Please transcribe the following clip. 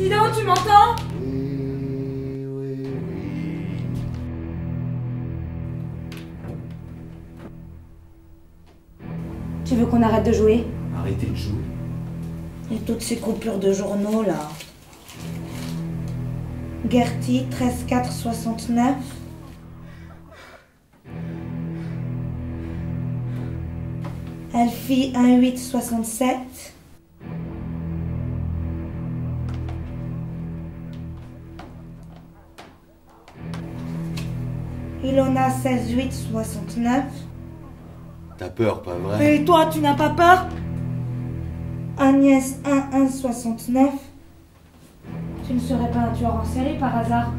Dis donc, tu m'entends? Oui, oui, oui. Tu veux qu'on arrête de jouer? Arrêtez de jouer. Et toutes ces coupures de journaux là. Gertie 13 4 69. Elfie 1 8 67. Ilona 16 8 69. T'as peur, pas vrai? Et toi, tu n'as pas peur? Agnès 1 1 69. Tu ne serais pas un tueur en série par hasard?